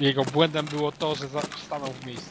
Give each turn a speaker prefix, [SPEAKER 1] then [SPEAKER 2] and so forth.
[SPEAKER 1] Jego błędem było to, że stanął w miejscu.